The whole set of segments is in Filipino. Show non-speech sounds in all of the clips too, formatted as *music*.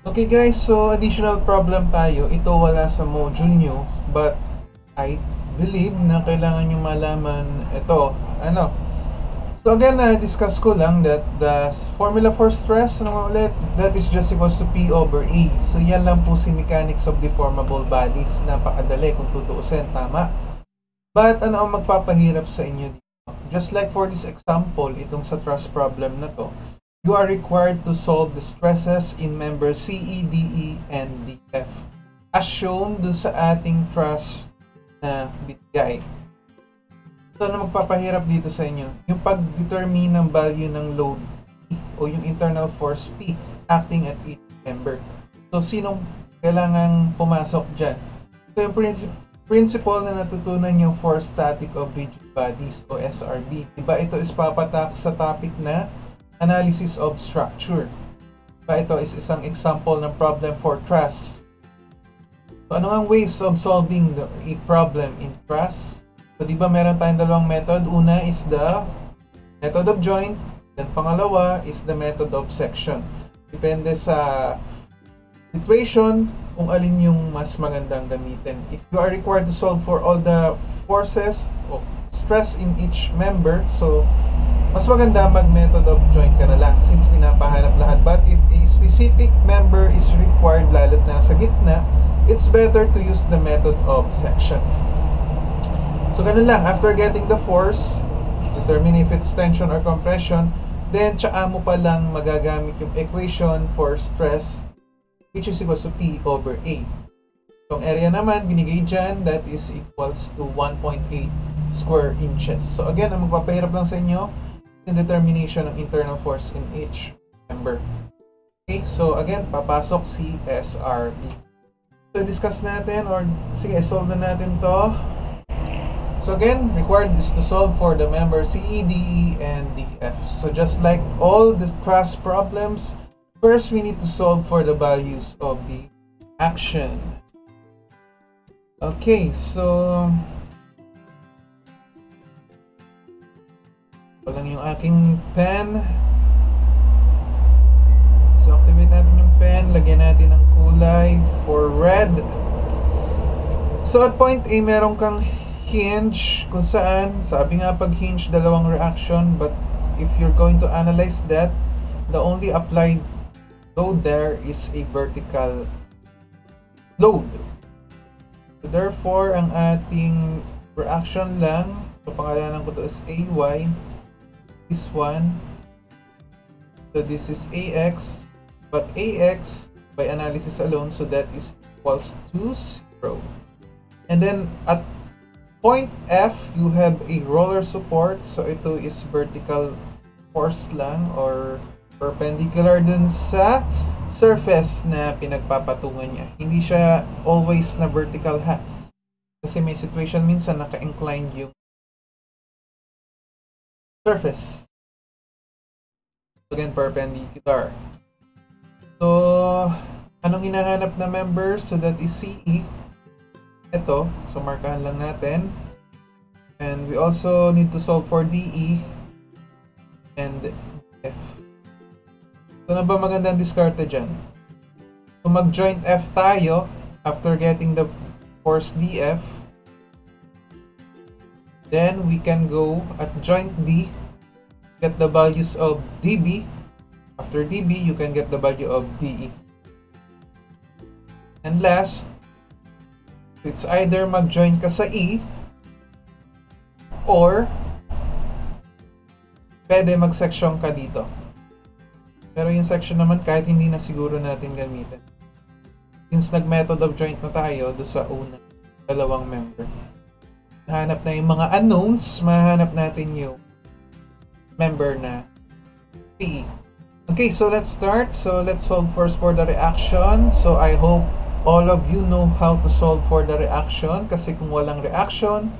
Okay guys, so additional problem tayo. Ito wala sa module nyo, but I believe na kailangan nyo malaman ito. Ano? So again, na discuss ko lang that the formula for stress, ano ulit, that is just equals to P over E. So yan lang po si mechanics of deformable bodies. Napakadali kung tutuusin, tama? But ano ang magpapahirap sa inyo dito? Just like for this example, itong sa trust problem na to, you are required to solve the stresses in members CE, DE, and DF as shown dun sa ating trust na bitgay. So, ano magpapahirap dito sa inyo? Yung pag-determine ng value ng load P o yung internal force P acting at each member. So, sinong kailangang pumasok dyan? So, yung prin- principle na natutunan nyo for static of rigid bodies o SRB. Diba ito is papatak sa topic na analysis of structure. Diba ito is isang example ng problem for truss. So, ano ang ways of solving the, a problem in truss? So, di ba meron tayong dalawang method? Una is the method of joint. Then, pangalawa is the method of section. Depende sa situation kung alin yung mas magandang gamitin. If you are required to solve for all the forces o stress in each member, so mas maganda mag-method of joint ka na lang since pinapahanap lahat. But if a specific member is required lalo't nasa gitna, it's better to use the method of section. So, ganun lang. After getting the force, determine if it's tension or compression, then tsaka mo pa lang magagamit yung equation for stress which is equals to P over A. Ang area naman, binigay dyan, that is equals to 1.8 square inches. So, again, ang magpapahirap lang sa inyo, yung determination ng internal force in each member. Okay, so again, papasok si SRB. So, discuss natin, or sige, solve na natin to. So again, required is to solve for the member CE, DE, and DF. So just like all the class problems, first we need to solve for the values of the action. Okay, so ito lang yung aking pen. So activate natin yung pen, lagyan natin ng kulay for red. So at point A, meron kang hinge kung saan, sabi nga pag hinge, dalawang reaction, but if you're going to analyze that, the only applied load there is a vertical load. So therefore, ang ating reaction lang, so pangalanan ko to is AY, this one, so this is AX, but AX, by analysis alone, so that is equals to 0. And then, at point F, you have a roller support. So, ito is vertical force lang or perpendicular dun sa surface na pinagpapatungan niya. Hindi siya always na vertical ha. Kasi may situation minsan naka-inclined yung surface. Again, perpendicular. So, anong hinahanap na member? So, that is CE ito. So, markahan lang natin. And we also need to solve for DE and F. So, na ba magandang diskarte dyan? So, mag-joint F tayo after getting the force DF. Then, we can go at joint D, get the values of DB. After DB, you can get the value of DE. And last, It's either mag-join ka sa E or pwede mag-section ka dito. Pero yung section naman kahit hindi na siguro natin gamitin. Since nag-method of joint na tayo do sa una, dalawang member. Hanap na yung mga unknowns, mahanap natin yung member na E. Okay, so let's start. So let's solve first for the reaction. So I hope all of you know how to solve for the reaction kasi kung walang reaction,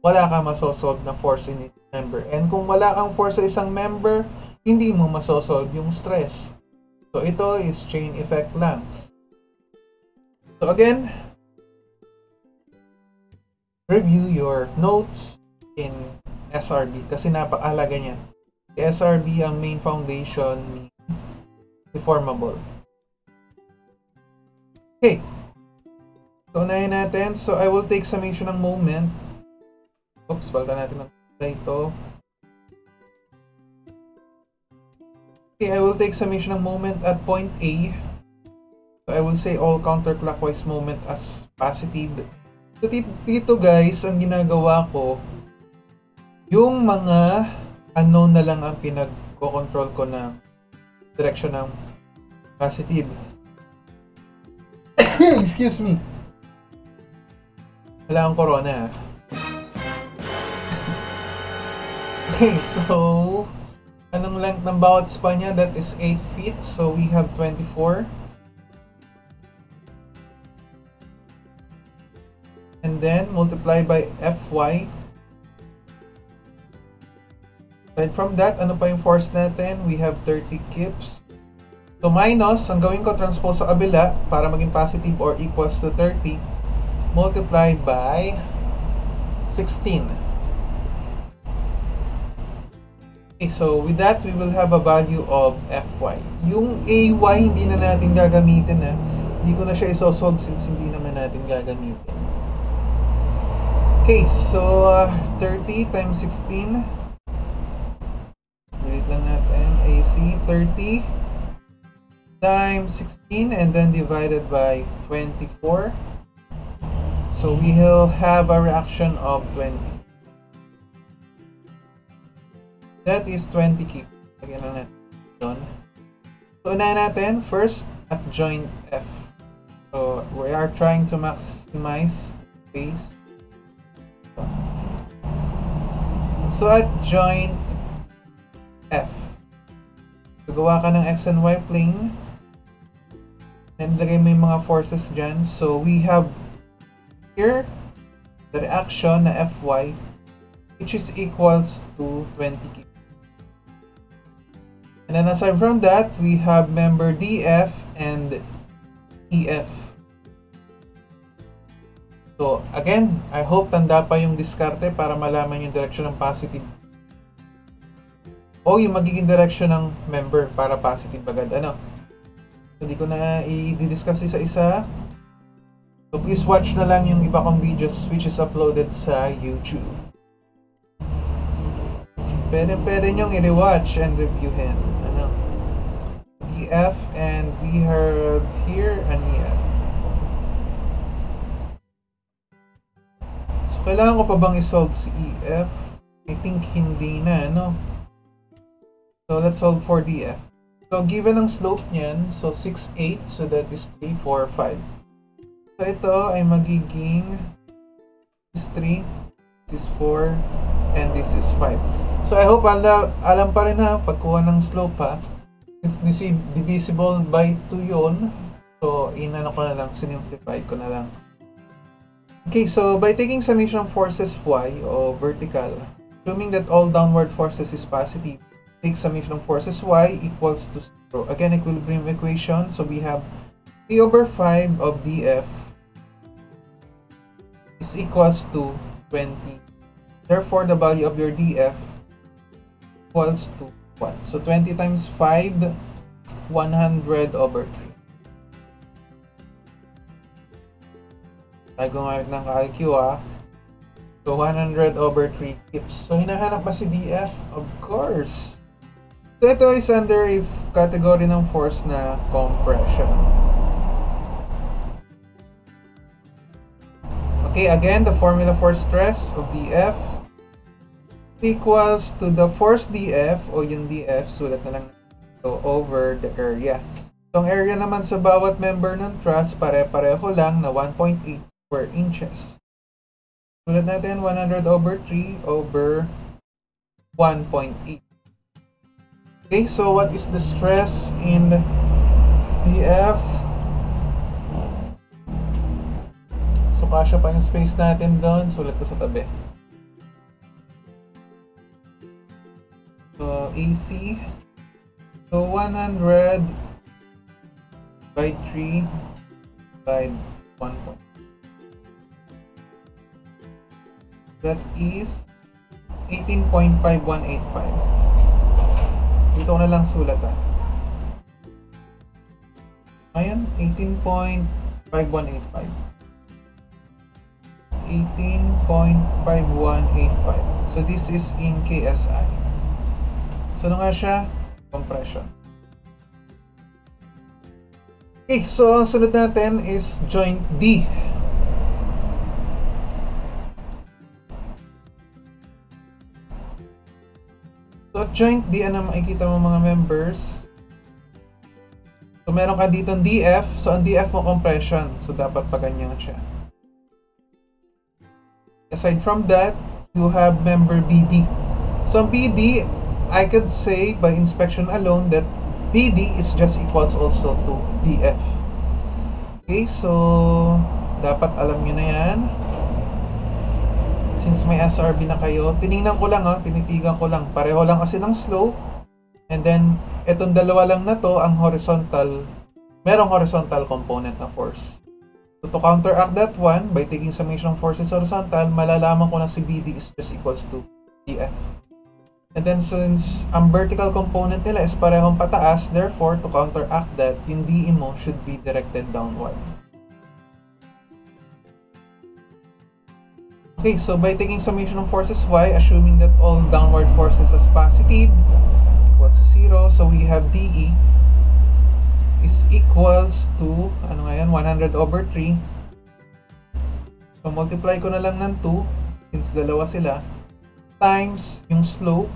wala kang masosolve na force in each member. And kung wala kang force sa isang member, hindi mo masosolve yung stress. So ito is chain effect lang. So again, review your notes in SRB kasi napakahalaga niyan. SRB ang main foundation ni deformable. Okay. So, unahin natin. So, I will take summation ng moment. Oops, balta natin ng ito. Okay, I will take summation ng moment at point A. So, I will say all counterclockwise moment as positive. So, dito guys, ang ginagawa ko, yung mga unknown na lang ang pinag-control ko ng direction ng positive. *coughs* Excuse me. Wala akong corona. Okay, so anong length ng bawat span niya? That is 8 feet. So we have 24. And then multiply by Fy. And from that, ano pa yung force natin? We have 30 kips. So minus, ang gawin ko transpose sa kabila para maging positive or equals to 30 multiplied by 16. Okay, so with that, we will have a value of Fy. Yung Ay, hindi na natin gagamitin. Ha? Hindi ko na siya isosolve since hindi naman natin gagamitin. Okay, so uh, 30 times 16. Ulit lang natin. AC, 30 times 16 and then divided by 24. So we will have a reaction of 20. That is 20 keep. Lagyan lang natin doon. So unahin natin first at joint F. So we are trying to maximize space. So at joint F. Gagawa ka ng X and Y plane and lagay mo yung mga forces dyan. So, we have here the reaction na Fy which is equals to 20 kg. And then aside from that, we have member DF and EF. So, again, I hope tanda pa yung diskarte para malaman yung direction ng positive o yung magiging direction ng member para positive agad. Ano? Hindi ko na i-discuss isa-isa. So please watch na lang yung iba kong videos which is uploaded sa YouTube. Pwede, pwede nyong i-rewatch and reviewin. Ano? EF and we have here an EF. Kailangan ko pa bang i-solve si EF? I think hindi na, no? So let's solve for DF. So, given ang slope niyan, so 6, 8, so that is 3, 4, 5. So, ito ay magiging this is 3, this is 4, and this is 5. So, I hope ala, alam pa rin ha, pagkuha ng slope ha. It's divisible by 2 yon So, inano ko na lang, sinimplify ko na lang. Okay, so by taking summation of forces y o vertical, assuming that all downward forces is positive, take summation of forces y equals to 0. Again, equilibrium equation. So we have 3 over 5 of df is equals to 20. Therefore, the value of your df equals to 1. So 20 times 5, 100 over 3. Tayo ng IQ ah. So 100 over 3 kips. So hinahanap ba si DF? Of course. So ito is under a category ng force na compression. Okay, again, the formula for stress of dF equals to the force dF o yung dF, sulat na lang ito, over the area. So, ang area naman sa bawat member ng truss, pare-pareho lang na 1.8 square inches. Sulat natin 100 over 3 over 1.8. Okay, so what is the stress in PF? So, kasya pa yung space natin doon. Sulat ko sa tabi. So, AC. So, 100 by 3 by 1 That is 18.5185. Dito ko na lang sulat ah. Ayan, 18.5185 5185. 18.5185. So this is in KSI. So ano nga siya? Compression. Okay, so ang sunod natin is joint D. So joint D, ano makikita mo mga members? So meron ka dito DF, so ang DF mo compression, so dapat pa ganyan siya. Aside from that, you have member BD. So BD, I could say by inspection alone that BD is just equals also to DF. Okay, so dapat alam nyo na yan. Since may SRB na kayo, tiningnan ko lang ha, tinitigan ko lang. Pareho lang kasi ng slope. And then, etong dalawa lang na to, ang horizontal, merong horizontal component na force. So to counteract that one, by taking summation of forces horizontal, malalaman ko na si BD is just equals to DF. And then since ang vertical component nila is parehong pataas, therefore to counteract that, yung DE mo should be directed downward. Okay, so by taking summation of forces y, assuming that all downward forces is positive, equals to 0, so we have DE is equals to, ano nga yan, 100 over 3. So multiply ko na lang ng 2, since dalawa sila, times yung slope,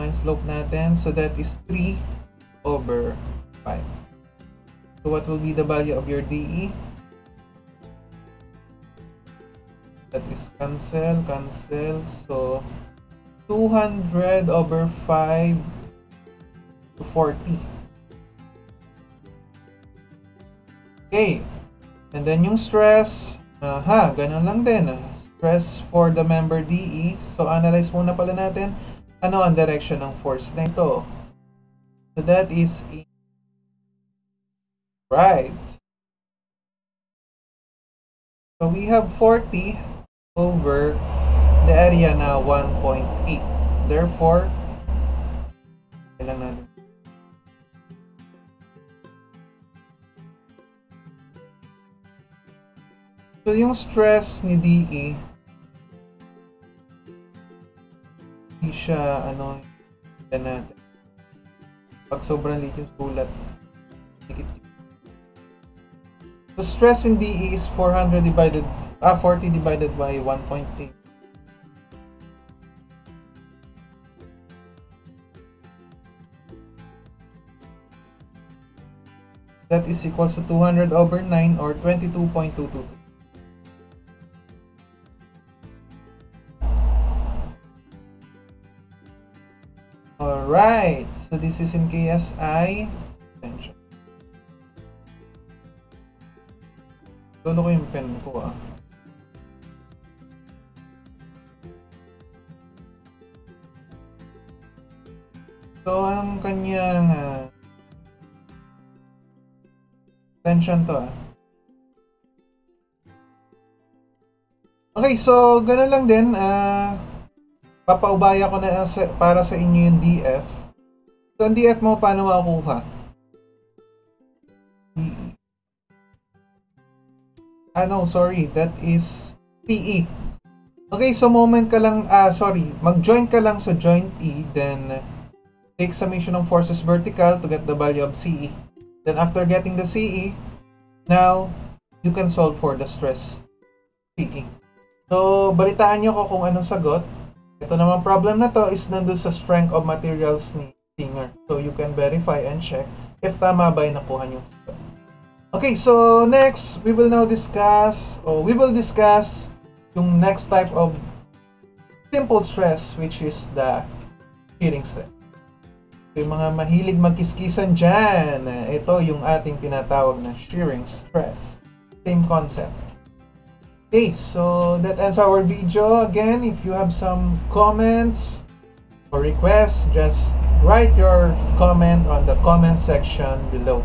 yung slope natin, so that is 3 over 5. So what will be the value of your DE? That is cancel, cancel, so 200 over 5 to 40. Okay. And then yung stress, aha, ganun lang din. Stress for the member DE. So analyze muna pala natin ano ang direction ng force na ito. So that is in right. So we have 40 over the area na 1.8. Therefore, kailan natin. So yung stress ni DE hindi siya ano natin. Pag sobrang liit yung sulat, dikit The stress in DE is 400 divided ah 40 divided by 1.8. That is equals to 200 over 9 or 22.222. Alright, so this is in KSI. Lolo ko yung pen ko ah. So, ang kanyang uh, tension to ah. Okay, so gano'n lang din. Uh, papaubaya ko na sa, para sa inyo yung DF. So, ang DF mo, paano makukuha? Ah, no, sorry. That is TE. Okay, so moment ka lang, ah, sorry. Mag-join ka lang sa joint E, then take summation of forces vertical to get the value of CE. Then after getting the CE, now, you can solve for the stress CE. So, balitaan nyo ko kung anong sagot. Ito naman problem na to is nandun sa strength of materials ni Singer. So, you can verify and check if tama ba yung nakuha nyo sagot. Okay, so next, we will now discuss, or we will discuss yung next type of simple stress, which is the shearing stress. Yung mga mahilig magkiskisan dyan, ito yung ating tinatawag na shearing stress. Same concept. Okay, so that ends our video. Again, if you have some comments or requests, just write your comment on the comment section below.